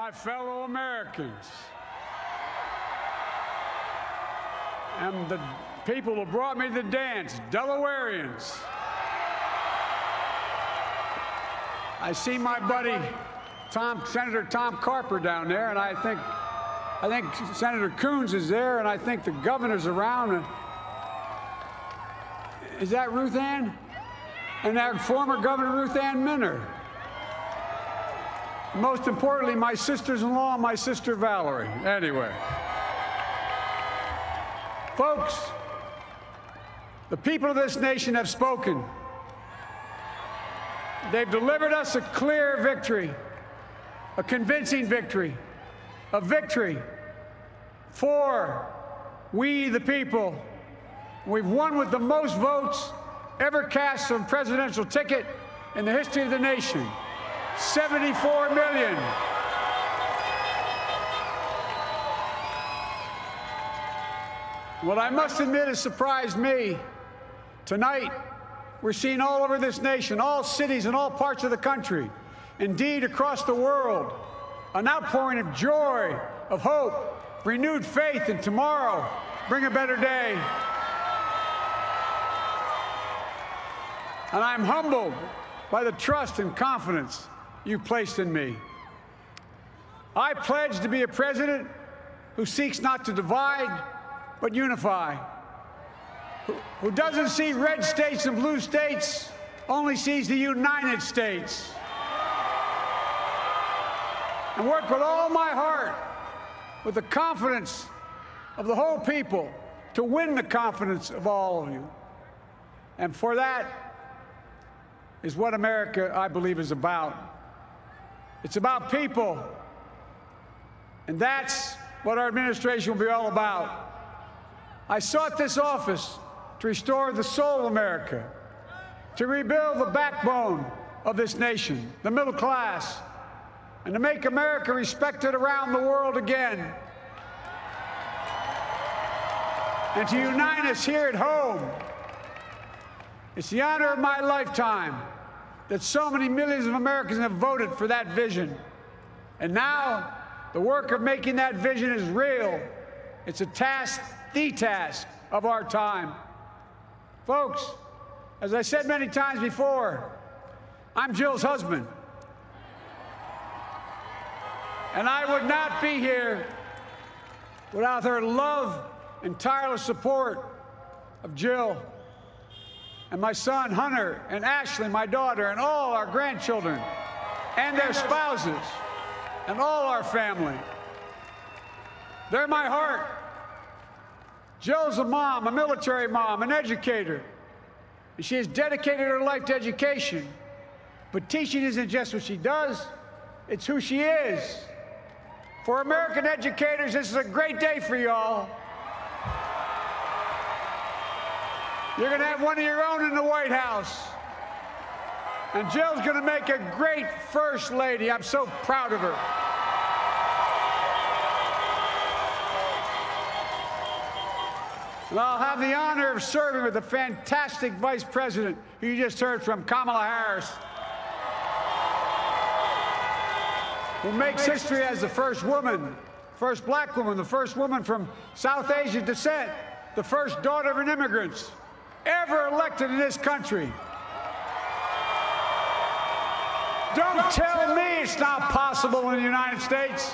my fellow Americans, and the people who brought me the dance, Delawareans. I see my buddy Tom, Senator Tom Carper down there, and I think, I think Senator Coons is there, and I think the governor's around. Is that Ruth Ann? And that former Governor Ruth Ann Minner. Most importantly, my sisters-in-law my sister Valerie. Anyway. Folks, the people of this nation have spoken. They've delivered us a clear victory, a convincing victory, a victory for we the people. We've won with the most votes ever cast on a presidential ticket in the history of the nation. 74 million. What I must admit has surprised me tonight we're seeing all over this nation, all cities and all parts of the country, indeed across the world, an outpouring of joy, of hope, renewed faith in tomorrow, bring a better day. And I'm humbled by the trust and confidence you've placed in me. I pledge to be a president who seeks not to divide, but unify who doesn't see red states and blue states, only sees the United States. And work with all my heart, with the confidence of the whole people, to win the confidence of all of you. And for that is what America, I believe, is about. It's about people. And that's what our administration will be all about. I sought this office to restore the soul of America, to rebuild the backbone of this nation, the middle class, and to make America respected around the world again. And to unite us here at home. It's the honor of my lifetime that so many millions of Americans have voted for that vision. And now, the work of making that vision is real. It's a task, the task of our time. Folks, as I said many times before, I'm Jill's husband. And I would not be here without her love and tireless support of Jill and my son Hunter and Ashley, my daughter, and all our grandchildren and their spouses and all our family. They're my heart. Jill's a mom, a military mom, an educator. And she has dedicated her life to education. But teaching isn't just what she does, it's who she is. For American educators, this is a great day for y'all. You're going to have one of your own in the White House. And Jill's going to make a great first lady. I'm so proud of her. And I'll have the honor of serving with the fantastic vice president who you just heard from, Kamala Harris, who makes history as the first woman, first black woman, the first woman from South Asian descent, the first daughter of an immigrant ever elected in this country. Don't tell me it's not possible in the United States.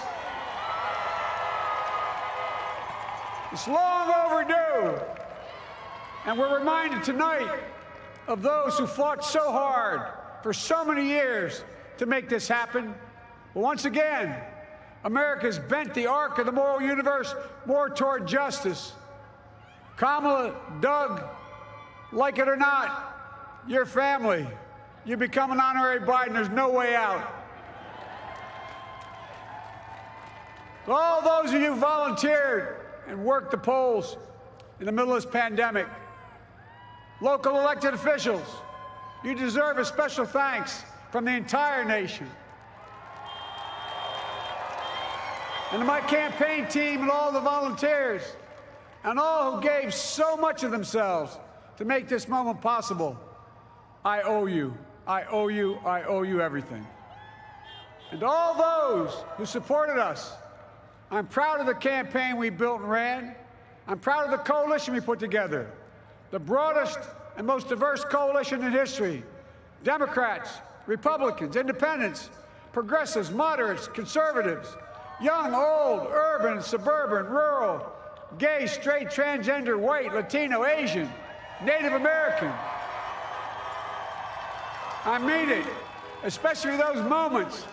It's long overdue. And we're reminded tonight of those who fought so hard for so many years to make this happen. But once again, America's bent the arc of the moral universe more toward justice. Kamala, Doug, like it or not, your family, you become an honorary Biden, there's no way out. All those of you who volunteered and worked the polls in the middle of this pandemic. Local elected officials, you deserve a special thanks from the entire nation. And to my campaign team and all the volunteers and all who gave so much of themselves to make this moment possible, I owe you. I owe you. I owe you everything. and all those who supported us. I'm proud of the campaign we built and ran. I'm proud of the coalition we put together, the broadest and most diverse coalition in history. Democrats, Republicans, independents, progressives, moderates, conservatives, young, old, urban, suburban, rural, gay, straight, transgender, white, Latino, Asian, Native American. I mean it, especially for those moments,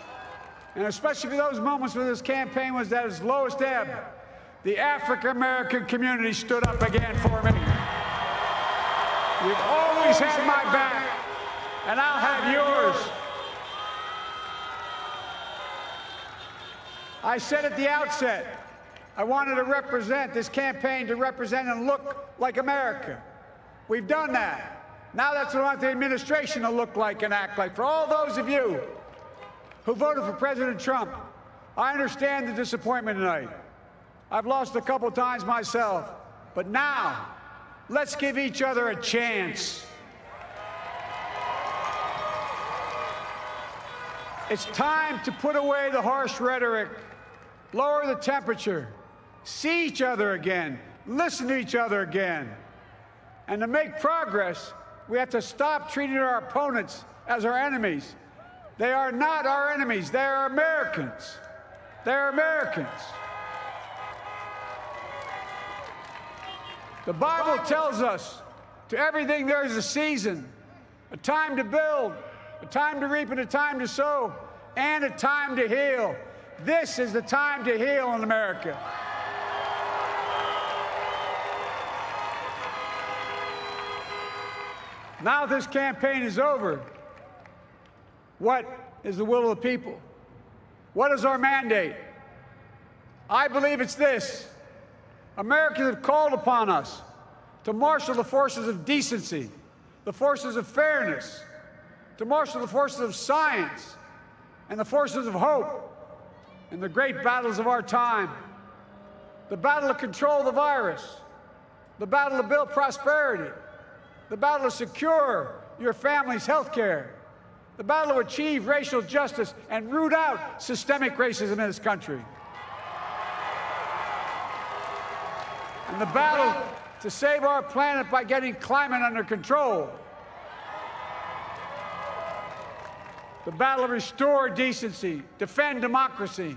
and especially for those moments when this campaign was at its lowest ebb. The African American community stood up again for me. You've always had my back, and I'll have yours. I said at the outset, I wanted to represent this campaign to represent and look like America. We've done that. Now that's what I want the administration to look like and act like. For all those of you who voted for President Trump, I understand the disappointment tonight. I've lost a couple times myself. But now, let's give each other a chance. It's time to put away the harsh rhetoric, lower the temperature, see each other again, listen to each other again. And to make progress, we have to stop treating our opponents as our enemies. They are not our enemies, they are Americans. They're Americans. The Bible tells us to everything there is a season, a time to build, a time to reap, and a time to sow, and a time to heal. This is the time to heal in America. Now this campaign is over. What is the will of the people? What is our mandate? I believe it's this Americans have called upon us to marshal the forces of decency, the forces of fairness, to marshal the forces of science and the forces of hope in the great battles of our time the battle to control the virus, the battle to build prosperity, the battle to secure your family's health care, the battle to achieve racial justice and root out systemic racism in this country. and the battle to save our planet by getting climate under control. The battle to restore decency, defend democracy,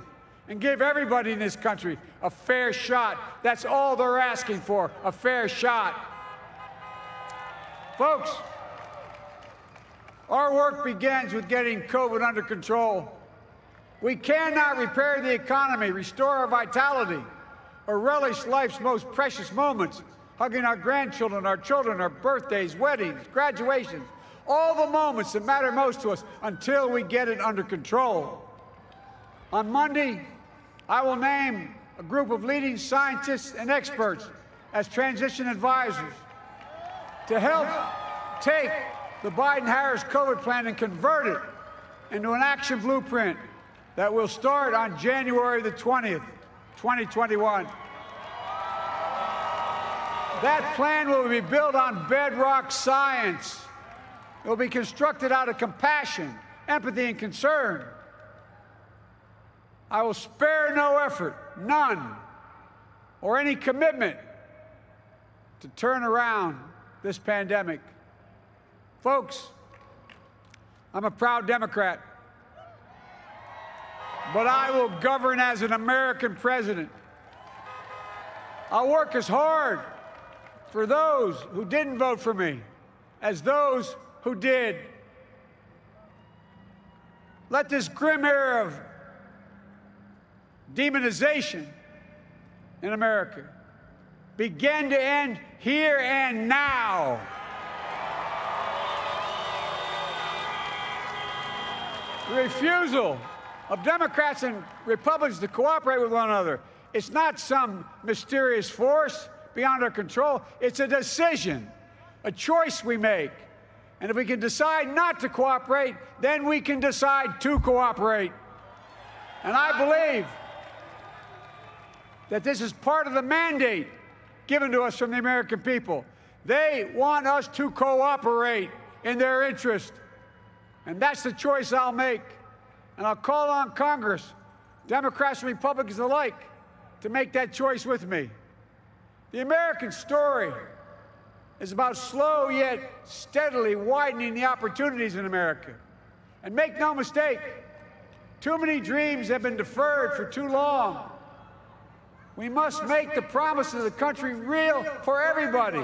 and give everybody in this country a fair shot. That's all they're asking for, a fair shot. Folks, our work begins with getting COVID under control. We cannot repair the economy, restore our vitality, or relish life's most precious moments, hugging our grandchildren, our children, our birthdays, weddings, graduations, all the moments that matter most to us until we get it under control. On Monday, I will name a group of leading scientists and experts as transition advisors to help take the Biden-Harris COVID plan and convert it into an action blueprint that will start on January the 20th. 2021. That plan will be built on bedrock science. It will be constructed out of compassion, empathy, and concern. I will spare no effort, none, or any commitment to turn around this pandemic. Folks, I'm a proud Democrat but I will govern as an American president. I'll work as hard for those who didn't vote for me as those who did. Let this grim era of demonization in America begin to end here and now. The refusal of Democrats and Republicans to cooperate with one another. It's not some mysterious force beyond our control. It's a decision, a choice we make. And if we can decide not to cooperate, then we can decide to cooperate. And I believe that this is part of the mandate given to us from the American people. They want us to cooperate in their interest. And that's the choice I'll make. And I'll call on Congress, Democrats and Republicans alike, to make that choice with me. The American story is about slow yet steadily widening the opportunities in America. And make no mistake, too many dreams have been deferred for too long. We must make the promise of the country real for everybody,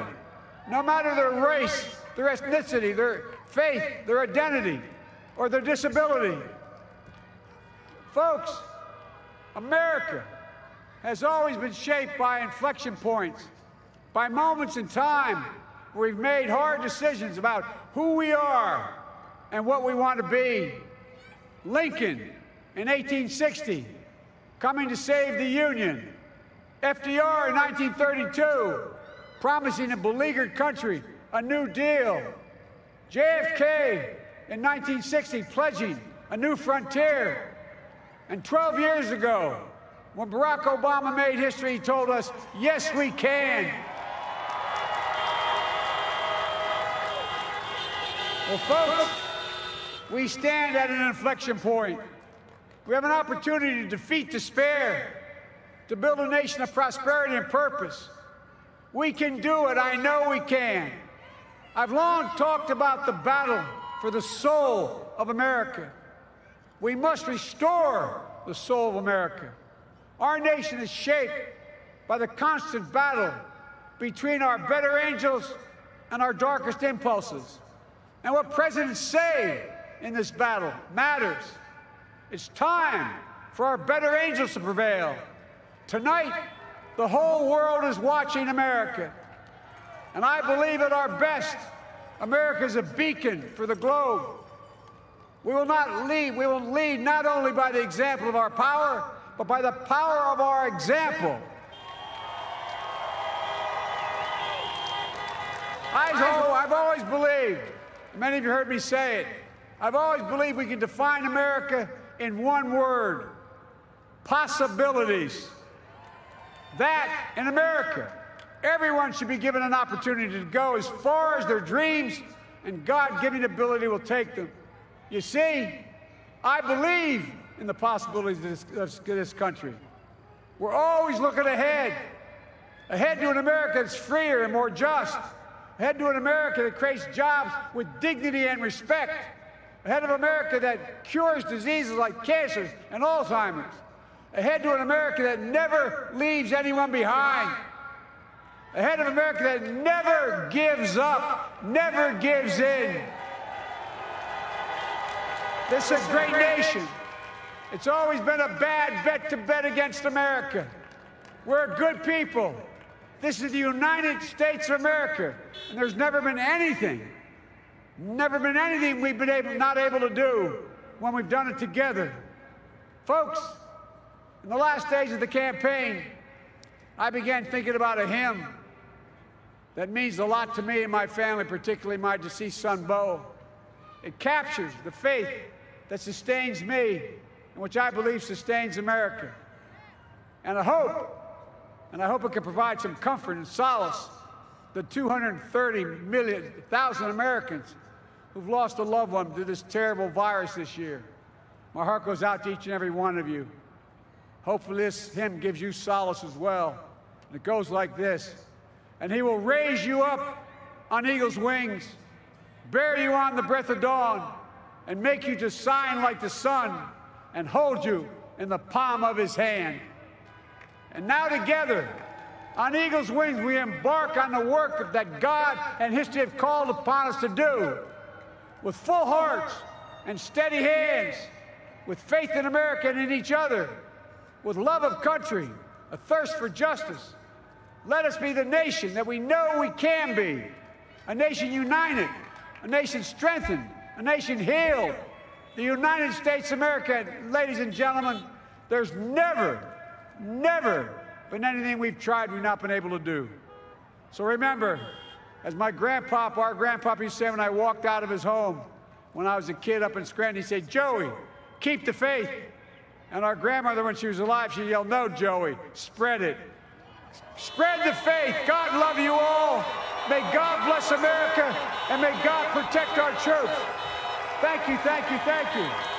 no matter their race, their ethnicity, their faith, their identity, or their disability. Folks, America has always been shaped by inflection points, by moments in time where we've made hard decisions about who we are and what we want to be. Lincoln in 1860, coming to save the Union. FDR in 1932, promising a beleaguered country a new deal. JFK in 1960, pledging a new frontier. And 12 years ago, when Barack Obama made history, he told us, yes, we can. Well, folks, we stand at an inflection point. We have an opportunity to defeat despair, to build a nation of prosperity and purpose. We can do it. I know we can. I've long talked about the battle for the soul of America. We must restore the soul of America. Our nation is shaped by the constant battle between our better angels and our darkest impulses. And what presidents say in this battle matters. It's time for our better angels to prevail. Tonight, the whole world is watching America. And I believe at our best, America is a beacon for the globe. We will not lead, we will lead not only by the example of our power, but by the power of our example. I've always believed Many of you heard me say it. I've always believed we can define America in one word possibilities. That in America, everyone should be given an opportunity to go as far as their dreams and God given ability will take them. You see, I believe in the possibilities of this, of this country. We're always looking ahead, ahead to an America that's freer and more just ahead to an America that creates jobs with dignity and respect. Ahead of America that cures diseases like cancer and Alzheimer's. Ahead to an America that never leaves anyone behind. Ahead of America that never gives up, never gives in. This is a great nation. It's always been a bad bet to bet against America. We're good people. This is the United States of America. And there's never been anything, never been anything we've been able, not able to do when we've done it together. Folks, in the last days of the campaign, I began thinking about a hymn that means a lot to me and my family, particularly my deceased son, Bo. It captures the faith that sustains me and which I believe sustains America. And a hope and I hope it can provide some comfort and solace to the 230 million thousand Americans who've lost a loved one to this terrible virus this year. My heart goes out to each and every one of you. Hopefully this hymn gives you solace as well. And it goes like this. And he will raise you up on eagle's wings, bear you on the breath of dawn, and make you to shine like the sun, and hold you in the palm of his hand. And now together, on eagle's wings, we embark on the work that God and history have called upon us to do with full hearts and steady hands, with faith in America and in each other, with love of country, a thirst for justice. Let us be the nation that we know we can be a nation united, a nation strengthened, a nation healed. The United States of America, ladies and gentlemen, there's never Never been anything we've tried we've not been able to do. So remember, as my grandpapa, our grandpapa used to say when I walked out of his home when I was a kid up in Scranton, he said, Joey, keep the faith. And our grandmother, when she was alive, she yelled, No, Joey, spread it. Spread the faith. God love you all. May God bless America and may God protect our church. Thank you, thank you, thank you.